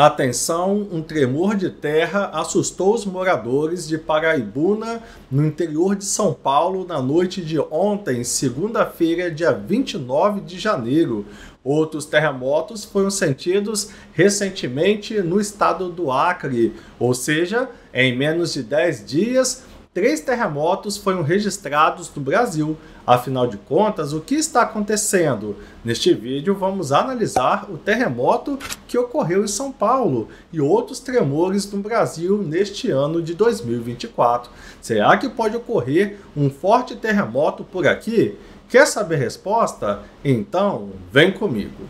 Atenção, um tremor de terra assustou os moradores de Paraibuna, no interior de São Paulo, na noite de ontem, segunda-feira, dia 29 de janeiro. Outros terremotos foram sentidos recentemente no estado do Acre, ou seja, em menos de 10 dias, três terremotos foram registrados no Brasil. Afinal de contas, o que está acontecendo? Neste vídeo vamos analisar o terremoto que ocorreu em São Paulo e outros tremores no Brasil neste ano de 2024. Será que pode ocorrer um forte terremoto por aqui? Quer saber a resposta? Então, vem comigo.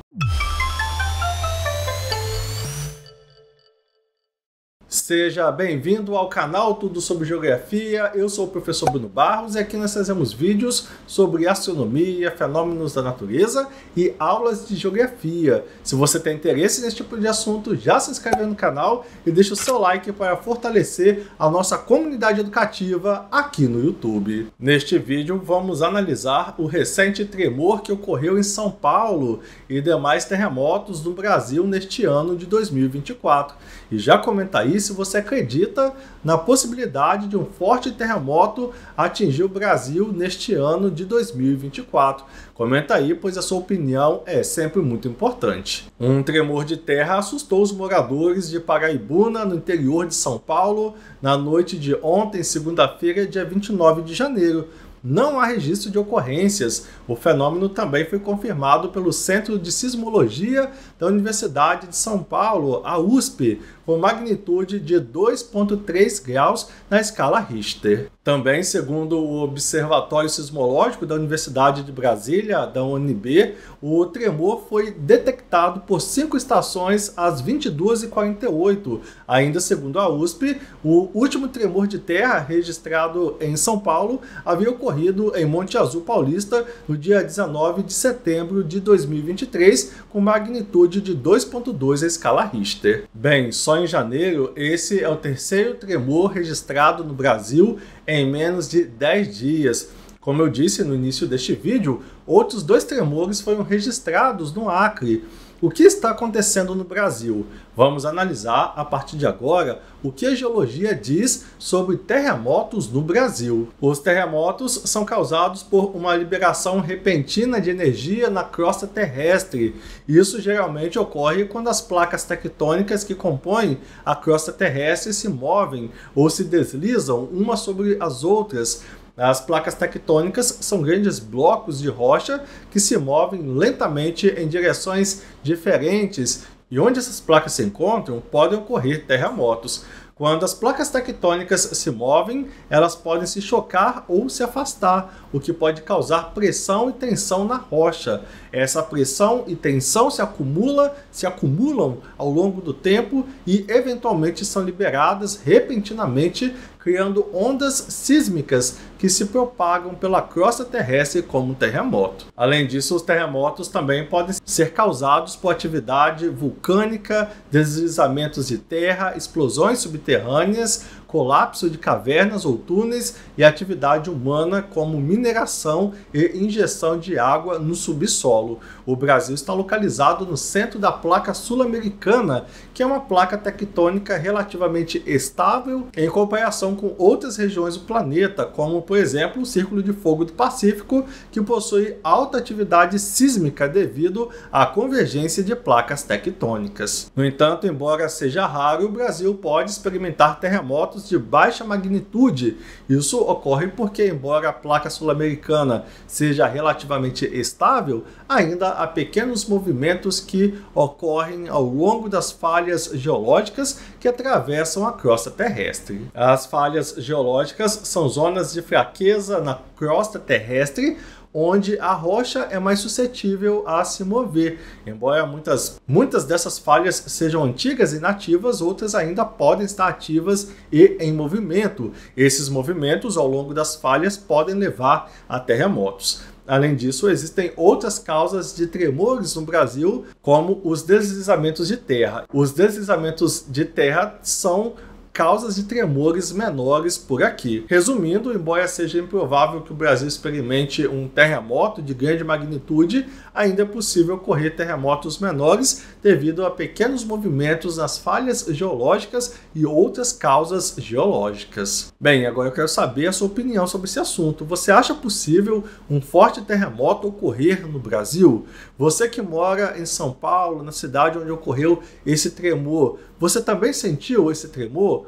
Seja bem-vindo ao canal Tudo sobre Geografia. Eu sou o professor Bruno Barros e aqui nós fazemos vídeos sobre astronomia, fenômenos da natureza e aulas de geografia. Se você tem interesse nesse tipo de assunto, já se inscreve no canal e deixa o seu like para fortalecer a nossa comunidade educativa aqui no YouTube. Neste vídeo vamos analisar o recente tremor que ocorreu em São Paulo e demais terremotos no Brasil neste ano de 2024. E já comenta aí se você acredita na possibilidade de um forte terremoto atingir o Brasil neste ano de 2024. Comenta aí, pois a sua opinião é sempre muito importante. Um tremor de terra assustou os moradores de Paraibuna, no interior de São Paulo, na noite de ontem, segunda-feira, dia 29 de janeiro não há registro de ocorrências. O fenômeno também foi confirmado pelo Centro de Sismologia da Universidade de São Paulo, a USP, com magnitude de 2,3 graus na escala Richter. Também, segundo o Observatório Sismológico da Universidade de Brasília, da UNB, o tremor foi detectado por cinco estações às 22h48. Ainda segundo a USP, o último tremor de terra registrado em São Paulo havia ocorrido em Monte Azul Paulista no dia 19 de setembro de 2023, com magnitude de 2,2 a escala Richter. Bem, só em janeiro, esse é o terceiro tremor registrado no Brasil em menos de 10 dias. Como eu disse no início deste vídeo, outros dois tremores foram registrados no Acre. O que está acontecendo no Brasil? Vamos analisar a partir de agora o que a geologia diz sobre terremotos no Brasil. Os terremotos são causados por uma liberação repentina de energia na crosta terrestre. Isso geralmente ocorre quando as placas tectônicas que compõem a crosta terrestre se movem ou se deslizam umas sobre as outras, as placas tectônicas são grandes blocos de rocha que se movem lentamente em direções diferentes e onde essas placas se encontram podem ocorrer terremotos. Quando as placas tectônicas se movem, elas podem se chocar ou se afastar, o que pode causar pressão e tensão na rocha. Essa pressão e tensão se acumula, se acumulam ao longo do tempo e eventualmente são liberadas repentinamente, criando ondas sísmicas que se propagam pela crosta terrestre como um terremoto. Além disso, os terremotos também podem ser causados por atividade vulcânica, deslizamentos de terra, explosões subterrâneas, colapso de cavernas ou túneis e atividade humana como mineração e injeção de água no subsolo. O Brasil está localizado no centro da placa sul-americana, que é uma placa tectônica relativamente estável em comparação com outras regiões do planeta, como por exemplo o Círculo de Fogo do Pacífico, que possui alta atividade sísmica devido à convergência de placas tectônicas. No entanto, embora seja raro, o Brasil pode experimentar terremotos de baixa magnitude. Isso ocorre porque, embora a placa sul-americana seja relativamente estável, ainda há pequenos movimentos que ocorrem ao longo das falhas geológicas que atravessam a crosta terrestre. As falhas geológicas são zonas de fraqueza na crosta terrestre onde a rocha é mais suscetível a se mover. Embora muitas, muitas dessas falhas sejam antigas e nativas, outras ainda podem estar ativas e em movimento. Esses movimentos ao longo das falhas podem levar a terremotos. Além disso, existem outras causas de tremores no Brasil, como os deslizamentos de terra. Os deslizamentos de terra são causas de tremores menores por aqui. Resumindo, embora seja improvável que o Brasil experimente um terremoto de grande magnitude, ainda é possível ocorrer terremotos menores devido a pequenos movimentos nas falhas geológicas e outras causas geológicas. Bem, agora eu quero saber a sua opinião sobre esse assunto. Você acha possível um forte terremoto ocorrer no Brasil? Você que mora em São Paulo, na cidade onde ocorreu esse tremor, você também sentiu esse tremor?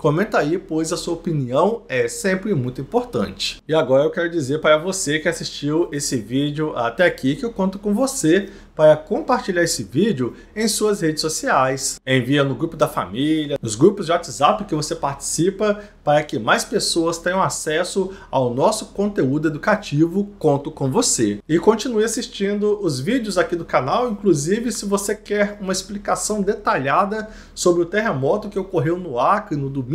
Comenta aí, pois a sua opinião é sempre muito importante. E agora eu quero dizer para você que assistiu esse vídeo até aqui que eu conto com você para compartilhar esse vídeo em suas redes sociais. Envia no grupo da família, nos grupos de WhatsApp que você participa, para que mais pessoas tenham acesso ao nosso conteúdo educativo. Conto com você. E continue assistindo os vídeos aqui do canal, inclusive se você quer uma explicação detalhada sobre o terremoto que ocorreu no Acre no domingo,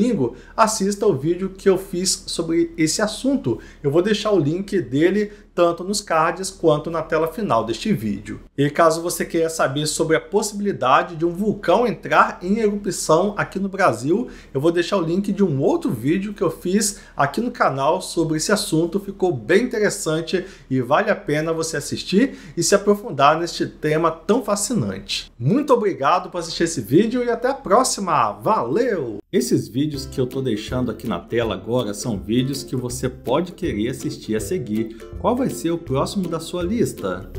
assista o vídeo que eu fiz sobre esse assunto. Eu vou deixar o link dele tanto nos cards quanto na tela final deste vídeo. E caso você queira saber sobre a possibilidade de um vulcão entrar em erupção aqui no Brasil, eu vou deixar o link de um outro vídeo que eu fiz aqui no canal sobre esse assunto, ficou bem interessante e vale a pena você assistir e se aprofundar neste tema tão fascinante. Muito obrigado por assistir esse vídeo e até a próxima. Valeu! Esses vídeos que eu estou deixando aqui na tela agora são vídeos que você pode querer assistir a seguir. Qual vai ser o próximo da sua lista?